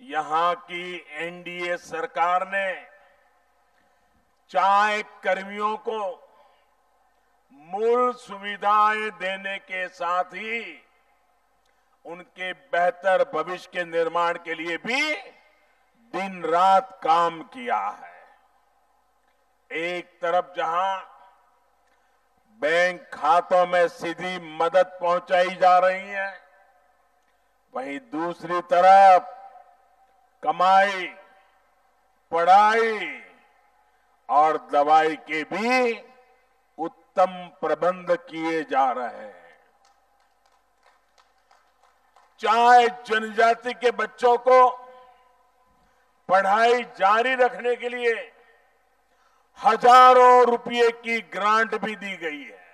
यहाँ की एनडीए सरकार ने चाय कर्मियों को मूल सुविधाएँ देने के साथ ही उनके बेहतर भविष्य के निर्माण के लिए भी दिन रात काम किया है। एक तरफ़ जहाँ बैंक खातों में सीधी मदद पहुंचाई जा रही है, वहीं दूसरी तरफ़ कमाई, पढ़ाई और दवाई के भी उत्तम प्रबंध किए जा रहे हैं। चाहे जनजाति के बच्चों को पढ़ाई जारी रखने के लिए हज़ारों रुपए की ग्रांट भी दी गई है।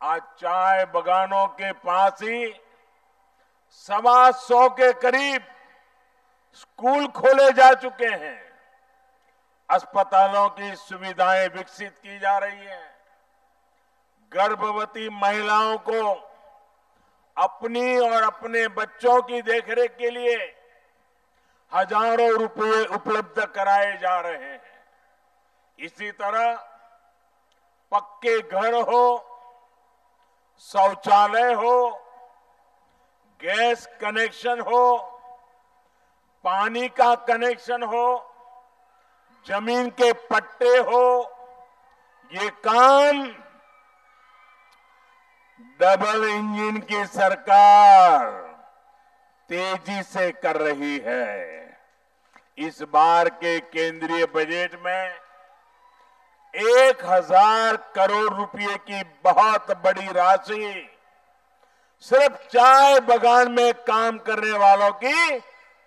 आज चाय बगानों के पास ही सवा सौ के करीब स्कूल खोले जा चुके हैं। अस्पतालों की सुविधाएँ विकसित की जा रही है। गर्भवती महिलाओं को अपनी और अपने बच्चों की देखरेख के लिए हज़ारों रुपए उपलब्ध कराए जा रहे हैं। इसी तरह पक्के घर हो, शौचालय हो, गैस कनेक्शन हो पानी का कनेक्शन हो, ज़मीन के पट्टे हो, ये काम डबल इंजन की सरकार तेज़ी से कर रही है। इस बार के केंद्रीय बजट में एक हज़ार करोड़ रुपए की बहुत बड़ी राशि सिर्फ़ चाय बगान में काम करने वालों की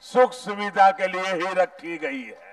सुख सुविधा के लिए ही रखी गई है।